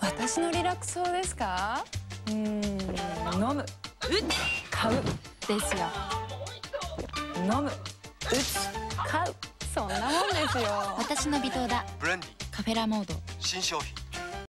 私のリラックス法ですか？うん飲む買う。ですよ。飲む打つ買う。そんなもんですよ。私の微糖だ。ブレンディ。カフェラモード。新商品。